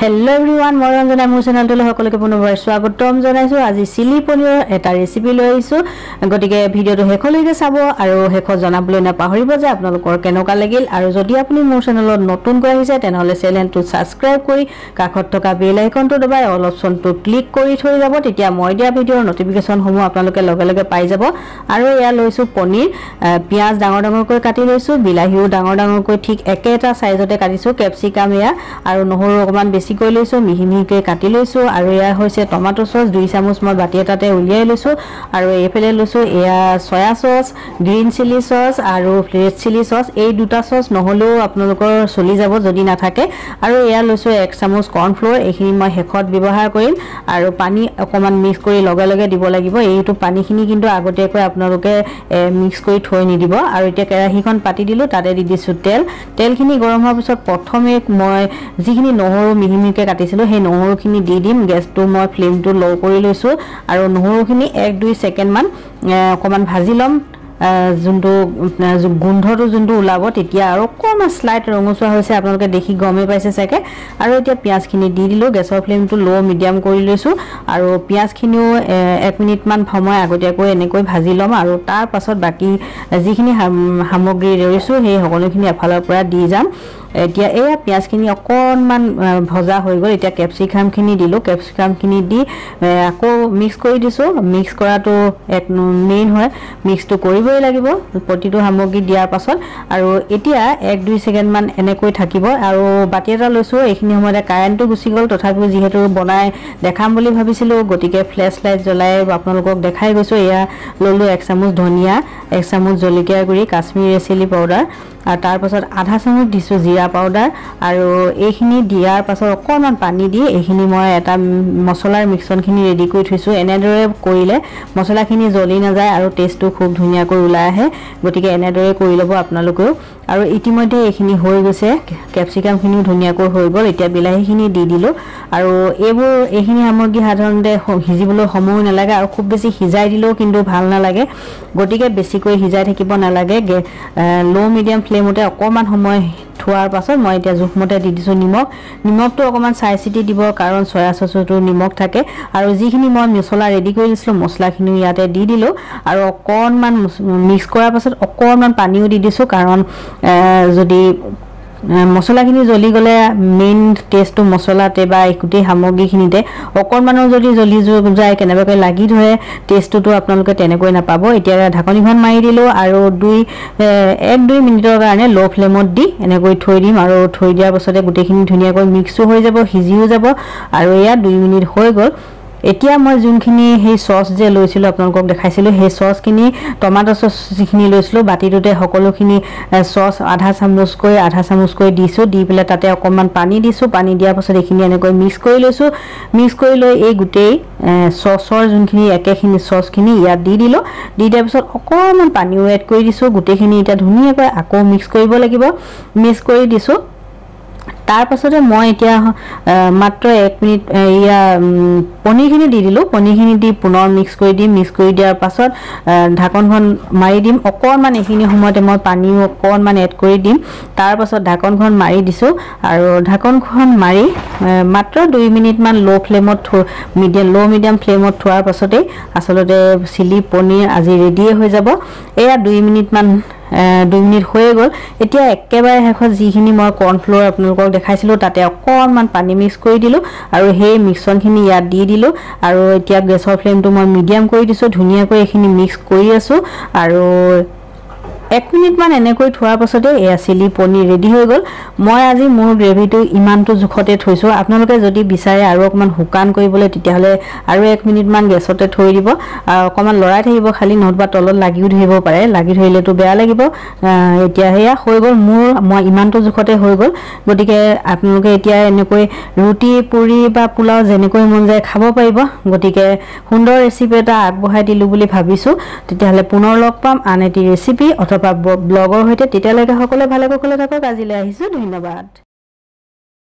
Hello everyone মই ৰঞ্জনা মোৰ চেনেলটোলৈ সকলোকে পুনৰবাৰ স্বাগতম জনাইছোঁ। আজি চিলি পনীৰৰ এটা ৰেচিপি লৈ আহিছোঁ। গতিকে ভিডিঅ'টো শেষলৈকে চাব আৰু শেষত জনাবলৈ নাপাহৰিব যে আপোনালোকৰ কেনেকুৱা লাগিল। আৰু যদি আপুনি মোৰ চেনেলত নতুনকৈ আহিছে তেনেহ'লে চেনেলটো ছাবস্ক্ৰাইব কৰি কাষত থকা বেল আইকনটো দবাই অল অপশ্যনটো ক্লিক কৰি থৈ যাব। তেতিয়া মই দিয়া ভিডিঅ'ৰ নটিফিকেশ্যনসমূহ আপোনালোকে লগে লগে পাই যাব। আৰু এয়া লৈছোঁ পনীৰ। পিঁয়াজ ডাঙৰ ডাঙৰকৈ কাটি লৈছোঁ। বিলাহীও ডাঙৰ ডাঙৰকৈ ঠিক একেটা চাইজতে কাটিছোঁ। কেপচিকাম এয়া। আৰু নহৰু অকণমান বেছিকৈ লৈছোঁ মিহি মিহিকৈ কাটি লৈছোঁ আৰু এয়া হৈছে টমাটো চচ দুই চামুচ মই বাতি এটাতে উলিয়াই লৈছোঁ আৰু এইফালে লৈছোঁ এয়া soya sauce green chilli sauce আৰু ৰেড চিলি চচ। এই দুটা চচ নহ'লেও আপোনালোকৰ চলি যাব যদি নাথাকে। আৰু এয়া লৈছোঁ এক চামুচ কৰ্ণফ্ল'ৰ এইখিনি মই শেষত ব্যৱহাৰ কৰিম আৰু পানী অকণমান মিক্স কৰি লগে লগে দিব লাগিব। এইটো পানীখিনি কিন্তু আগতীয়াকৈ আপোনালোকে মিক্স কৰি থৈ নিদিব। আৰু এতিয়া কেৰাহীখন পাতি দিলোঁ তাতে দি দিছোঁ তেল। তেলখিনি গৰম হোৱাৰ পিছত প্ৰথমে মই যিখিনি নহৰু মিহি মিহিকৈ কাটিছিলোঁ সেই নহৰুখিনি দি দিম গেছটো মই ফ্লেমটো ল' কৰি লৈছোঁ আৰু নহৰুখিনি এক দুই ছেকেণ্ডমান অকণমান ভাজি ল'ম। যোনটো গোন্ধটো যোনটো ওলাব তেতিয়া আৰু অকণমান শ্লাইট ৰঙচুৱা হৈছে আপোনালোকে দেখি গমেই পাইছে চাগে। আৰু এতিয়া পিঁয়াজখিনি দি দিলোঁ গেছৰ ফ্লেমটো ল' মিডিয়াম কৰি লৈছোঁ। আৰু পিঁয়াজখিনিও এক মিনিটমান সময় আগতীয়াকৈ এনেকৈ ভাজি ল'ম আৰু তাৰ পাছত বাকী যিখিনি সামগ্ৰী ৰৈছোঁ সেই সকলোখিনি এফালৰ পৰা দি যাম। এতিয়া এয়া পিঁয়াজখিনি অকণমান ভজা হৈ গ'ল। এতিয়া কেপচিকামখিনি দিলোঁ। কেপচিকামখিনি দি আকৌ মিক্স কৰি দিছোঁ। মিক্স কৰাটো এক মেইন হয়। মিক্সটো কৰিবই লাগিব প্ৰতিটো সামগ্ৰী দিয়াৰ পাছত। আৰু এতিয়া এক দুই ছেকেণ্ডমান এনেকৈ থাকিব। আৰু বাতি এটা লৈছোঁ এইখিনি সময়তে কাৰেণ্টটো গুচি গ'ল। তথাপিও যিহেতু বনাই দেখাম বুলি ভাবিছিলোঁ গতিকে ফ্লেছ লাইট জ্বলাই আপোনালোকক দেখাই গৈছোঁ। এয়া ল'লোঁ এক চামুচ ধনিয়া এক চামুচ জলকীয়া গুড়ি কাশ্মীৰী চিলি পাউডাৰ আৰু তাৰপাছত আধা চামুচ দিছোঁ জিৰা পাউডাৰ আৰু এইখিনি দিয়াৰ পাছত অকণমান পানী দি এইখিনি মই এটা মছলাৰ মিক্সনখিনি ৰেডি কৰি থৈছোঁ। এনেদৰে কৰিলে মছলাখিনি জ্বলি নাযায় আৰু টেষ্টটো খুব ধুনীয়াকৈ ওলাই আহে। গতিকে এনেদৰে কৰি ল'ব আপোনালোকেও। আৰু ইতিমধ্যে এইখিনি হৈ গৈছে। কেপচিকামখিনিও ধুনীয়াকৈ হৈ গ'ল। এতিয়া বিলাহীখিনি দি দিলোঁ। আৰু এইবোৰ এইখিনি সামগ্ৰী সাধাৰণতে সিজিবলৈ সময় নালাগে আৰু খুব বেছি সিজাই দিলেও কিন্তু ভাল নালাগে। গতিকে বেছিকৈ সিজাই থাকিব নালাগে। ল' মিডিয়াম ফ্লেমতে অকণমান সময় থোৱাৰ পাছত মই এতিয়া জোখমতে দি দিছোঁ নিমখ। নিমখটো অকণমান চাই চিতি দিব কাৰণ চয়া চচতো নিমখ থাকে। আৰু যিখিনি মই মছলা ৰেডি কৰি দিছিলোঁ মছলাখিনিও ইয়াতে দি দিলোঁ। আৰু অকণমান মিক্স কৰাৰ পাছত অকণমান পানীও দি দিছোঁ কাৰণ যদি মছলাখিনি জ্বলি গ'লে মেইন টেষ্টটো মছলাতে বা গোটেই সামগ্ৰীখিনিতে অকণমানো যদি জ্বলি যায় কেনেবাকৈ লাগি ধৰে টেষ্টটোতো আপোনালোকে তেনেকৈ নাপাব। এতিয়া ঢাকনিখন মাৰি দিলোঁ আৰু দুই এক দুই মিনিটৰ কাৰণে ল' ফ্লেমত দি এনেকৈ থৈ দিম আৰু থৈ দিয়াৰ পাছতে গোটেইখিনি ধুনীয়াকৈ মিক্সো হৈ যাব সিজিও যাব। আৰু এয়া দুই মিনিট হৈ গ'ল। এতিয়া মই যোনখিনি সেই চচ যে লৈছিলোঁ আপোনালোকক দেখাইছিলোঁ সেই চচখিনি টমাটো চচ যিখিনি লৈছিলোঁ বাতিটোতে সকলোখিনি চচ আধা চামুচকৈ আধা চামুচকৈ দিছোঁ দি পেলাই তাতে অকণমান পানী দিছোঁ পানী দিয়াৰ পাছত এইখিনি এনেকৈ মিক্স কৰি লৈছোঁ মিক্স কৰি লৈ এই গোটেই চচৰ যোনখিনি একেখিনি চচখিনি ইয়াত দি দিলোঁ দি দিয়াৰ পিছত অকণমান পানীও এড কৰি দিছোঁ গোটেইখিনি এতিয়া ধুনীয়াকৈ আকৌ মিক্স কৰিব লাগিব মিক্স কৰি দিছোঁ তাৰপাছতে মই এতিয়া মাত্ৰ এক মিনিট এয়া পনীৰখিনি দি দিলোঁ। পনীৰখিনি দি পুনৰ মিক্স কৰি দিম। মিক্স কৰি দিয়াৰ পাছত ঢাকনখন মাৰি দিম। অকণমান এইখিনি সময়তে মই পানীও অকণমান এড কৰি দিম। তাৰপাছত ঢাকনখন মাৰি দিছোঁ। আৰু ঢাকনখন মাৰি মাত্ৰ দুই মিনিটমান ল' ফ্লেমত মিডিয়াম ল' মিডিয়াম ফ্লেমত থোৱাৰ পাছতেই আচলতে চিলি পনীৰ আজি ৰেডিয়ে হৈ যাব। এয়া দুই মিনিটমান দুই মিনিট হৈয়ে গ'ল। এতিয়া একেবাৰে শেষত যিখিনি মই কৰ্ণফ্ল'ৰ আপোনালোকক দেখাইছিলোঁ তাতে অকণমান পানী মিক্স কৰি দিলোঁ আৰু সেই মিক্সনখিনি ইয়াত দি দিলোঁ। আৰু এতিয়া গেছৰ ফ্লেমটো মই মিডিয়াম কৰি দিছোঁ ধুনীয়াকৈ এইখিনি মিক্স কৰি আছোঁ। আৰু এক মিনিটমান এনেকৈ থোৱাৰ পাছতে এয়া চিলি পনীৰ ৰেডি হৈ গ'ল। মই আজি মোৰ গ্ৰেভিটো ইমানটো জোখতে থৈছোঁ। আপোনালোকে যদি বিচাৰে আৰু অকণমান শুকান কৰিবলৈ তেতিয়াহ'লে আৰু এক মিনিটমান গেছতে থৈ দিব। অকণমান লৰাই থাকিব খালী নহ'বা তলত লাগিও ধৰিব পাৰে। লাগি ধৰিলেতো বেয়া লাগিব। এতিয়া সেয়া হৈ গ'ল। মোৰ মই ইমানটো জোখতে হৈ গ'ল। গতিকে আপোনালোকে এতিয়া এনেকৈ ৰুটি পুৰি বা পোলাও যেনেকৈ মন যায় খাব পাৰিব। গতিকে সুন্দৰ ৰেচিপি এটা আগবঢ়াই দিলোঁ বুলি ভাবিছোঁ। তেতিয়াহ'লে পুনৰ লগ পাম। আন এটি ৰেচিপি অথবা ব্লগৰ সৈতে তেতিয়ালৈকে সকলোৱে ভালে কুশলে থাকক। আজিলৈ আহিছোঁ ধন্যবাদ।